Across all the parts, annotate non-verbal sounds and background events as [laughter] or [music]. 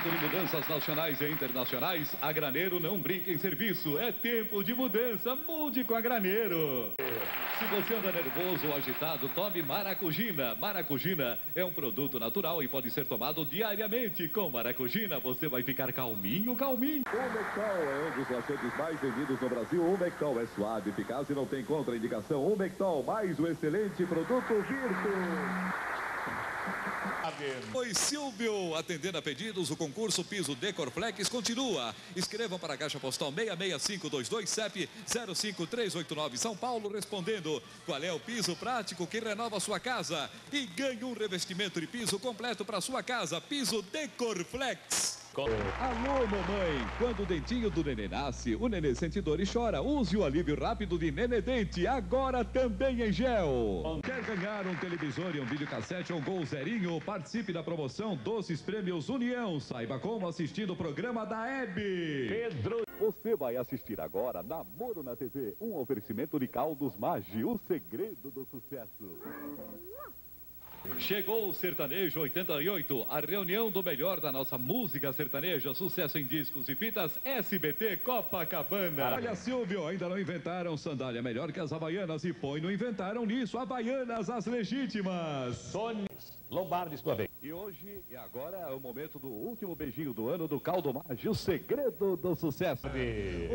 tratando de mudanças nacionais e internacionais, a Graneiro não brinca em serviço. É tempo de mudança, mude com a Graneiro. Se você anda nervoso ou agitado, tome maracujina. Maracujina é um produto natural e pode ser tomado diariamente. Com maracujina, você vai ficar calminho, calminho. O Mectal é um dos laxantes mais vendidos no Brasil. O Mectal é suave, eficaz e não tem contraindicação. O Mectal, mais o excelente produto Virtus. Oi, Silvio. Atendendo a pedidos, o concurso Piso Decorflex continua. Escrevam para a Caixa Postal 66522 CEP 05389 São Paulo respondendo qual é o piso prático que renova sua casa e ganhe um revestimento de piso completo para sua casa. Piso Decorflex. Alô, mamãe! Quando o dentinho do nenê nasce, o nenê sente dor e chora. Use o alívio rápido de Nenê Dente, agora também em gel. Quer ganhar um televisor e um videocassete ou gol zerinho? Participe da promoção Doces Prêmios União. Saiba como assistindo o programa da Hebe. Pedro. Você vai assistir agora Namoro na TV, um oferecimento de Caldos Magi, o segredo do sucesso. Chegou o Sertanejo 88, a reunião do melhor da nossa música sertaneja, sucesso em discos e fitas SBT Copacabana. Olha, Silvio, ainda não inventaram sandália melhor que as Havaianas e põe, não inventaram nisso, Havaianas as legítimas. Sônia Lombardi, sua vez. E hoje e agora é o momento do último beijinho do ano do Caldo Magi, o segredo do sucesso.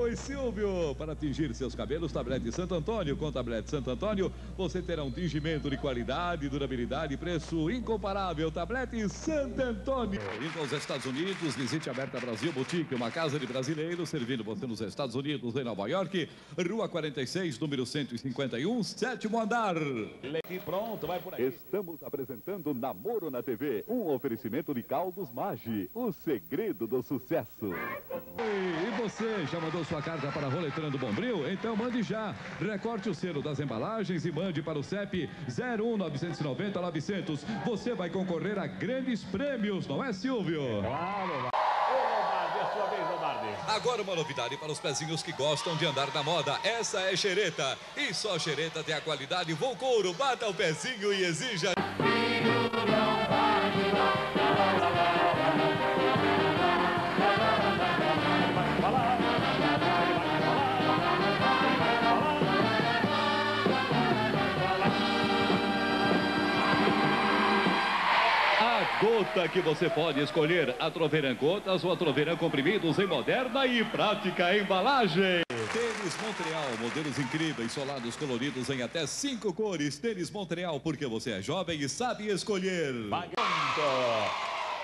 Oi, Silvio! Para tingir seus cabelos, Tablete Santo Antônio. Com Tablete Santo Antônio, você terá um tingimento de qualidade, durabilidade e preço incomparável. Tablete Santo Antônio. Indo aos Estados Unidos, visite Aberta Brasil Boutique, uma casa de brasileiros servindo você nos Estados Unidos, em Nova York, Rua 46, número 151, sétimo andar. Leite pronto, vai por aí. Estamos apresentando Namoro na TV, um oferecimento de Caldos Magi, o segredo do sucesso. E você já mandou sua carta para Roletrando Bombril? Então mande já. Recorte o selo das embalagens e mande para o CEP 01990 900. Você vai concorrer a grandes prêmios, não é, Silvio? Claro, é sua vez, Lombardi. Agora uma novidade para os pezinhos que gostam de andar na moda. Essa é xereta. E só xereta tem a qualidade Volcouro. Bata o pezinho e exija. A gota que você pode escolher. A Troveirã Gotas ou a Troveirã Comprimidos em moderna e prática embalagem. Tênis Montreal, modelos incríveis, solados coloridos em até cinco cores. Tênis Montreal, porque você é jovem e sabe escolher.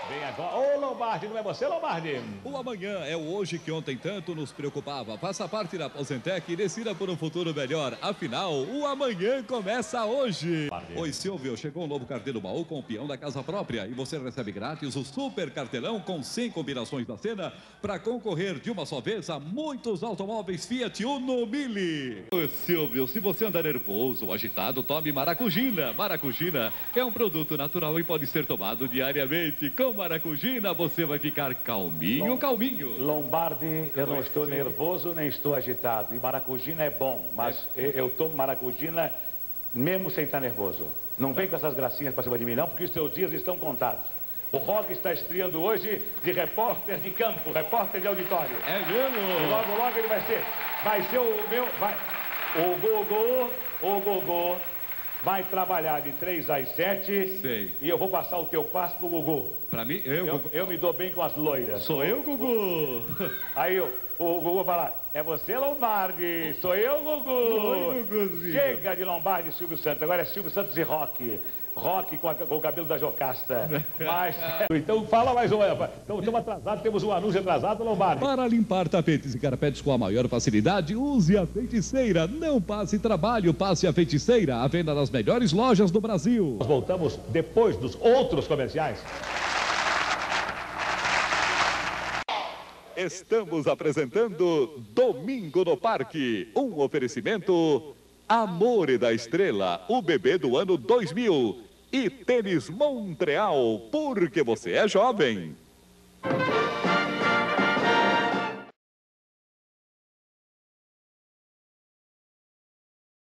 Vem agora. Ô, Lombardi, não é você, Lombardi? O amanhã é o hoje que ontem tanto nos preocupava. Faça parte da Posentec e decida por um futuro melhor. Afinal, o amanhã começa hoje. Oi, Silvio, chegou um novo carteiro baú com o peão da casa própria e você recebe grátis o super cartelão com 100 combinações da cena para concorrer de uma só vez a muitos automóveis Fiat Uno Mille. Ô, Silvio, se você anda nervoso ou agitado, tome maracujina. Maracujina é um produto natural e pode ser tomado diariamente. Com maracujina, você vai ficar calminho, calminho. Lombardi, eu não estou nervoso nem estou agitado. E maracujina é bom, mas eu, eu tomo maracujina mesmo sem estar nervoso. Não vem com essas gracinhas para cima de mim, não, porque os seus dias estão contados. O Rock está estreando hoje de repórter de campo, repórter de auditório. É E mesmo? logo, logo ele vai ser. Vai ser o meu. Vai, o Gogô, o Gogô vai trabalhar de 3 às 7. Sei. E eu vou passar o teu passo pro Gogô. Pra mim, eu, Eu, Gugu. eu me dou bem com as loiras. Sou eu, Gugu. [laughs] Aí o, o Gugu vai lá, é você, Lombardi? Sou eu, Gugu? Oi, Guguzinho. Chega de Lombardi e Silvio Santos, agora é Silvio Santos e Rock. Rock com, a- com o cabelo da Jocasta. [laughs] Mas, [laughs] então fala mais uma. Então estamos atrasados, temos um anúncio atrasado, Lombardi. Para limpar tapetes e carpetes com a maior facilidade, use a feiticeira. Não passe trabalho, passe a feiticeira. A venda nas melhores lojas do Brasil. Nós voltamos depois dos outros comerciais. Estamos apresentando Domingo no Parque, um oferecimento Amore da Estrela, o bebê do ano 2000 e Tênis Montreal, porque você é jovem.